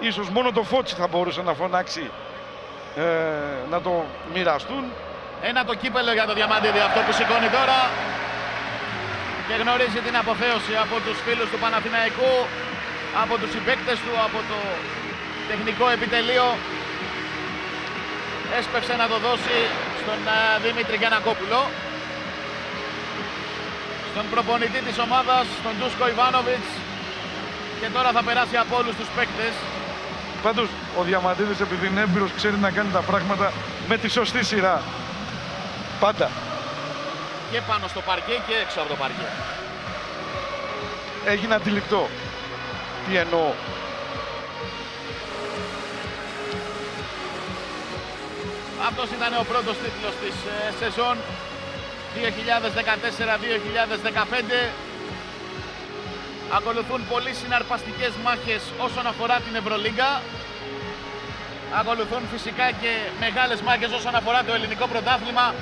ίσως μόνο το Φώτσι θα μπορούσε να φωνάξει ε, να το μοιραστούν. Ένα το κύπελο για το Διαμαντίδη αυτό που σηκώνει τώρα και γνωρίζει την αποθέωση από τους φίλους του Παναθηναϊκού, από τους συμπαίκτες του, από το τεχνικό επιτελείο. Έσπευσε να το δώσει στον Δημήτρη Γιανακόπουλο. Στον προπονητή της ομάδας, τον Τούσκο Ιβάνοβιτς. Και τώρα θα περάσει από όλους τους παίκτες. Πάντως ο Διαμαντίδης επειδή είναι έμπειρος ξέρει να κάνει τα πράγματα με τη σωστή σειρά. Πάντα. Και πάνω στο παρκέ και έξω από το παρκέ. Έγινε αντιληπτό. Τι εννοώ. Αυτός ήταν ο πρώτος τίτλος της ε, σεζόν 2014-2015. Ακολουθούν πολύ συναρπαστικές μάχες όσον αφορά την Ευρωλίγκα. Ακολουθούν φυσικά και μεγάλες μάχες όσον αφορά το ελληνικό πρωτάθλημα